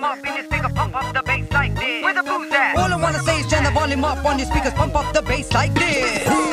volume up in your speaker, pump up the bass like this. Where the booze at? All I wanna say is turn the volume up on your speakers, pump up the bass like this.